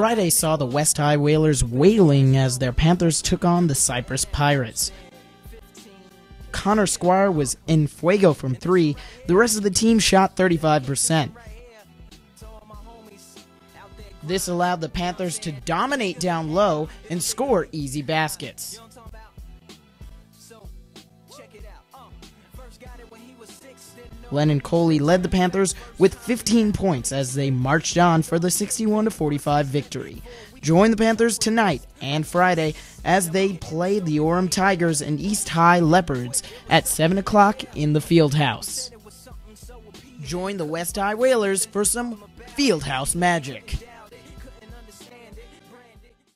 Friday saw the West High Whalers wailing as their Panthers took on the Cyprus Pirates. Connor Squire was in fuego from three. The rest of the team shot 35%. This allowed the Panthers to dominate down low and score easy baskets. Lennon Coley led the Panthers with 15 points as they marched on for the 61 45 victory. Join the Panthers tonight and Friday as they play the Orem Tigers and East High Leopards at 7 o'clock in the Fieldhouse. Join the West High Whalers for some Fieldhouse magic.